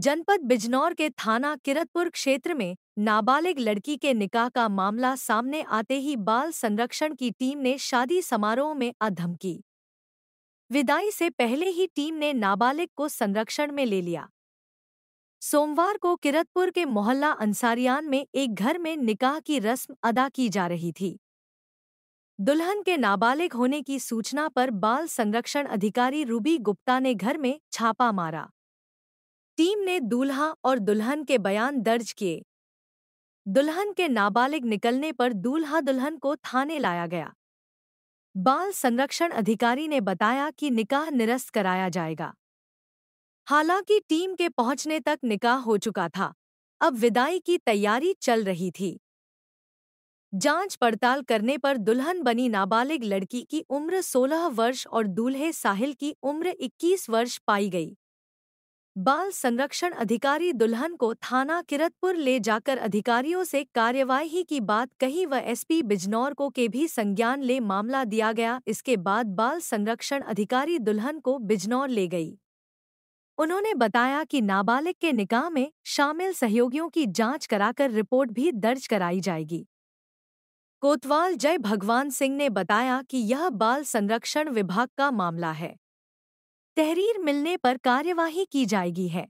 जनपद बिजनौर के थाना किरतपुर क्षेत्र में नाबालिग लड़की के निकाह का मामला सामने आते ही बाल संरक्षण की टीम ने शादी समारोह में अधम की विदाई से पहले ही टीम ने नाबालिग को संरक्षण में ले लिया। सोमवार को किरतपुर के मोहल्ला अंसारियान में एक घर में निकाह की रस्म अदा की जा रही थी। दुल्हन के नाबालिग होने की सूचना पर बाल संरक्षण अधिकारी रूबी गुप्ता ने घर में छापा मारा। टीम ने दूल्हा और दुल्हन के बयान दर्ज किए। दुल्हन के नाबालिग निकलने पर दूल्हा दुल्हन को थाने लाया गया। बाल संरक्षण अधिकारी ने बताया कि निकाह निरस्त कराया जाएगा। हालाँकि टीम के पहुँचने तक निकाह हो चुका था, अब विदाई की तैयारी चल रही थी। जाँच पड़ताल करने पर दुल्हन बनी नाबालिग लड़की की उम्र 16 वर्ष और दूल्हे साहिल की उम्र 21 वर्ष पाई गई। बाल संरक्षण अधिकारी दुल्हन को थाना किरतपुर ले जाकर अधिकारियों से कार्यवाही की बात कही व एसपी बिजनौर को के भी संज्ञान ले मामला दिया गया। इसके बाद बाल संरक्षण अधिकारी दुल्हन को बिजनौर ले गई। उन्होंने बताया कि नाबालिग के निकाह में शामिल सहयोगियों की जाँच कराकर रिपोर्ट भी दर्ज कराई जाएगी। कोतवाल जय भगवान सिंह ने बताया कि यह बाल संरक्षण विभाग का मामला है। तहरीर मिलने पर कार्यवाही की जाएगी है।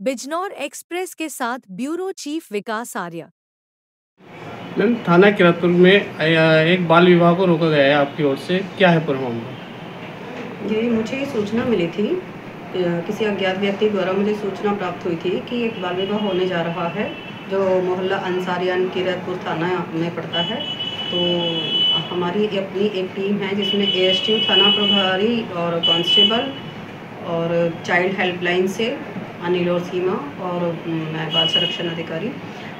बिजनौर एक्सप्रेस के साथ bureau chief Vikas Arya. Ma'am थाना किरतपुर में एक बाल विवाह को रोका गया है आपकी ओर से। क्या है पूरा मामला ये मुझे सूचना मिली थी। किसी अज्ञात व्यक्ति द्वारा मुझे सूचना प्राप्त हुई थी कि एक बाल विवाह होने जा रहा है जो मोहल्ला अंसारियान किरतपुर थाना में पड़ता है। तो हमारी अपनी एक टीम है जिसमें ए थाना प्रभारी और कांस्टेबल और चाइल्ड हेल्पलाइन से अनिल और सीमा और मैं बाल संरक्षण अधिकारी।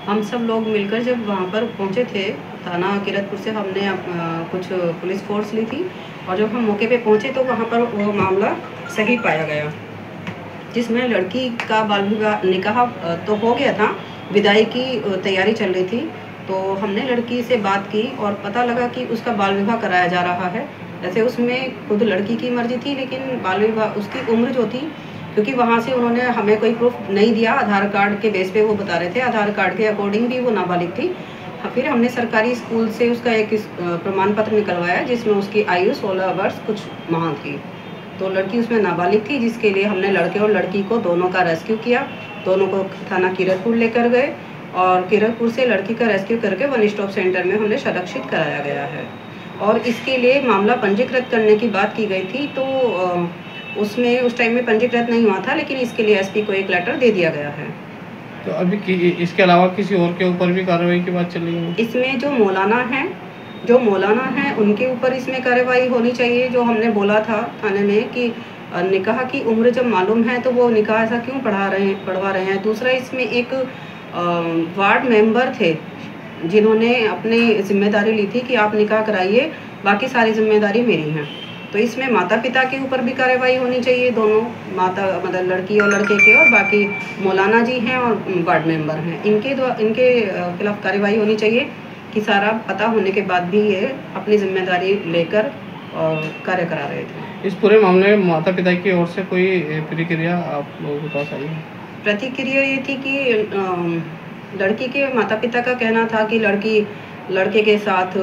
हम सब लोग मिलकर जब वहाँ पर पहुँचे थे, थाना किरतपुर से हमने कुछ पुलिस फोर्स ली थी और जब हम मौके पे पहुँचे तो वहाँ पर वो मामला सही पाया गया। जिसमें लड़की का बाल विवाह निकाह तो हो गया था। विदाई की तैयारी चल रही थी। तो हमने लड़की से बात की और पता लगा कि उसका बाल विवाह कराया जा रहा है। जैसे उसमें खुद लड़की की मर्ज़ी थी, लेकिन बाल विवाह, उसकी उम्र जो थी, क्योंकि वहाँ से उन्होंने हमें कोई प्रूफ नहीं दिया, आधार कार्ड के बेस पे वो बता रहे थे, आधार कार्ड के अकॉर्डिंग भी वो नाबालिग थी। फिर हमने सरकारी स्कूल से उसका एक प्रमाण पत्र निकलवाया, जिसमें उसकी आयु सोलह वर्ष कुछ माह थी। तो लड़की उसमें नाबालिग थी, जिसके लिए हमने लड़के और लड़की को दोनों का रेस्क्यू किया, दोनों को थाना किरतपुर लेकर गए। और किरतपुर से लड़की का रेस्क्यू करके वन स्टॉप सेंटर में हमने सुरक्षित कराया गया है। और इसके लिए मामला पंजीकृत करने की बात की गई थी तो उसमें उस टाइम में पंजीकृत नहीं हुआ था लेकिन इसके लिए एसपी को एक लेटर दे दिया गया है। तो अभी इसके अलावा किसी और के ऊपर भी कार्रवाई की बात चल रही है? इसमें जो मौलाना है जो मौलाना है उनके ऊपर इसमें कार्रवाई होनी चाहिए जो हमने बोला था थाने में कि निकाह की उम्र जब मालूम है तो वो निकाह ऐसा क्यों पढ़ा रहे पढ़वा रहे हैं? दूसरा इसमें एक वार्ड मेंबर थे, जिन्होंने अपनी ज़िम्मेदारी ली थी कि आप निकाह कराइए, बाकी सारी ज़िम्मेदारी मेरी है। तो इसमें माता पिता के ऊपर भी कार्रवाई होनी चाहिए दोनों, माता मतलब लड़की और लड़के के और बाकी मौलाना जी हैं और वार्ड मेंबर हैं। इनके इनके खिलाफ कार्रवाई होनी चाहिए कि सारा पता होने के बाद भी ये अपनी ज़िम्मेदारी लेकर और कार्य करा रहे थे। इस पूरे मामले में माता पिता की ओर से कोई प्रतिक्रिया आप लोगों के पास आई है? प्रतिक्रिया ये थी कि लड़की के माता पिता का कहना था कि लड़की, लड़के के साथ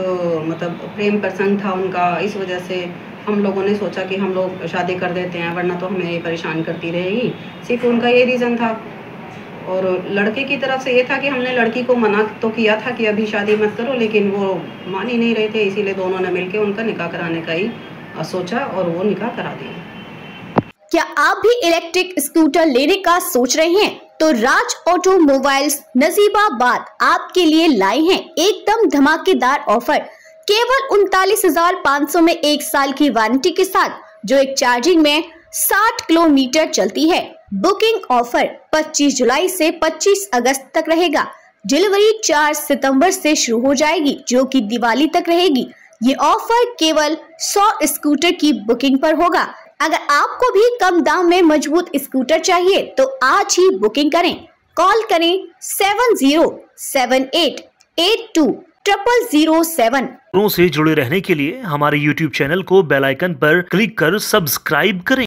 मतलब प्रेम प्रसंग था उनका, इस वजह से हम लोगों ने सोचा कि हम लोग शादी कर देते हैं, वरना तो हमें परेशान करती रहेगी। सिर्फ़ उनका ये रीज़न था। और लड़के की तरफ़ से ये था कि हमने लड़की को मना तो किया था कि अभी शादी मत करो, लेकिन वो मान ही नहीं रहे थे, इसीलिए दोनों ने मिलकर उनका निकाह कराने का ही सोचा और वो निकाह करा दिया। क्या आप भी इलेक्ट्रिक स्कूटर लेने का सोच रहे हैं? तो राज ऑटोमोबाइल्स नजीबाबाद आपके लिए लाए हैं एकदम धमाकेदार ऑफ़र केवल उनतालीस हज़ार पाँच सौ में एक साल की वारंटी के साथ, जो एक चार्जिंग में 60 किलोमीटर चलती है। बुकिंग ऑफ़र 25 जुलाई से 25 अगस्त तक रहेगा। डिलीवरी 4 सितंबर से शुरू हो जाएगी, जो कि दिवाली तक रहेगी। ये ऑफ़र केवल 100 स्कूटर की बुकिंग पर होगा। अगर आपको भी कम दाम में मज़बूत स्कूटर चाहिए तो आज ही बुकिंग करें। कॉल करें seven zero seven eight eight two triple zero seven. से जुड़े रहने के लिए हमारे यूट्यूब चैनल को बेल आइकन पर क्लिक कर सब्सक्राइब करें।